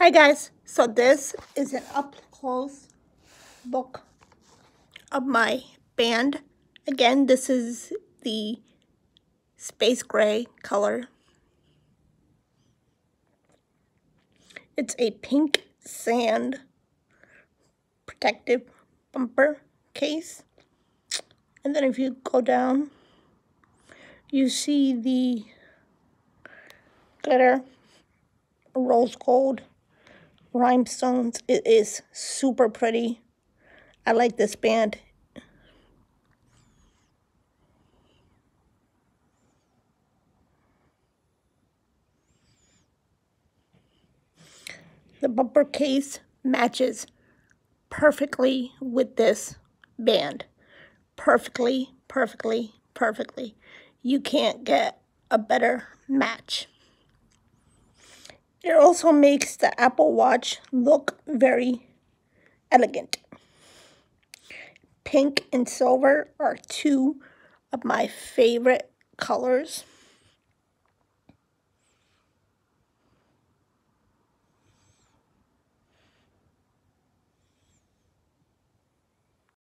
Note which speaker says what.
Speaker 1: Hi guys, so this is an up close look of my band. Again, this is the space gray color. It's a pink sand protective bumper case. And then if you go down, you see the glitter rose gold rhinestones. It is super pretty. I like this band. The bumper case matches perfectly with this band. Perfectly, perfectly, perfectly. You can't get a better match. It also makes the Apple Watch look very elegant. Pink and silver are two of my favorite colors.